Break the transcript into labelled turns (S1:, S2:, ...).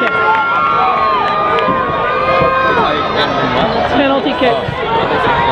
S1: kick. Penalty kick. Oh,